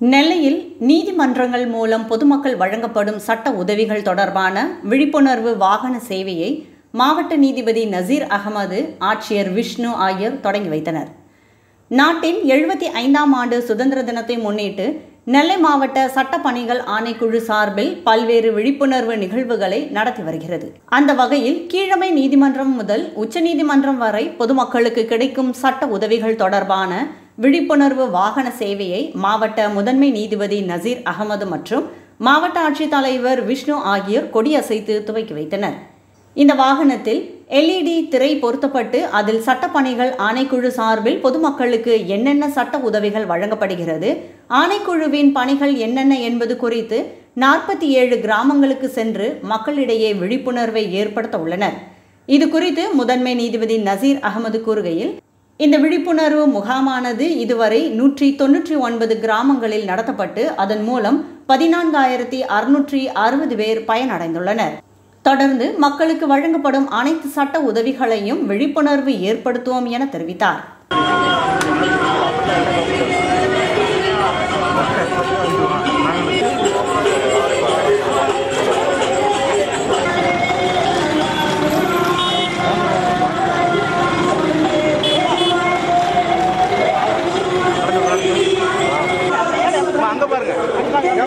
நெல்லையில் நீதிமன்றங்கள் மூலம் பொதுமக்கள் வழங்கப்படும் சட்ட உதவிகள் தொடர்பான விழிப்புணர்வு வாகன சேவையை மாவட்ட நீதிபதி நசீர் அகமது ஆட்சியர் விஷ்ணு ஆகியோர் தொடங்கி வைத்தனர். நாட்டின் எழுபத்தி ஐந்தாம் ஆண்டு சுதந்திர தினத்தை முன்னிட்டு நெல்லை மாவட்ட சட்டப்பணிகள் ஆணைக்குழு சார்பில் பல்வேறு விழிப்புணர்வு நிகழ்வுகளை நடத்தி வருகிறது. அந்த வகையில் கீழமை நீதிமன்றம் முதல் உச்சநீதிமன்றம் வரை பொதுமக்களுக்கு கிடைக்கும் சட்ட உதவிகள் தொடர்பான விழிப்புணர்வு வாகன சேவையை மாவட்ட முதன்மை நீதிபதி நசீர் அகமது மற்றும் மாவட்ட ஆட்சித்தலைவர் விஷ்ணு ஆகியோர் கொடியசைத்து துவக்கி வைத்தனர். இந்த வாகனத்தில் எல்இடி திரை பொருத்தப்பட்டு அதில் சட்டப்பணிகள் ஆணைக்குழு சார்பில் பொதுமக்களுக்கு என்னென்ன சட்ட உதவிகள் வழங்கப்படுகிறது ஆணைக்குழுவின் பணிகள் என்னென்ன என்பது குறித்து நாற்பத்தி ஏழு கிராமங்களுக்கு சென்று மக்களிடையே விழிப்புணர்வை ஏற்படுத்த உள்ளனர். இது குறித்து முதன்மை நீதிபதி நசீர் அகமது கூறுகையில் இந்த விழிப்புணர்வு முகாமானது இதுவரை நூற்றி தொன்னூற்றி ஒன்பது கிராமங்களில் நடத்தப்பட்டு அதன் மூலம் பதினான்காயிரத்தி அறுநூற்றி அறுபது பேர் பயனடைந்துள்ளனர். தொடர்ந்து மக்களுக்கு வழங்கப்படும் அனைத்து சட்ட உதவிகளையும் விழிப்புணர்வு ஏற்படுத்துவோம் என தெரிவித்தார்.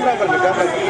cámara, con mi.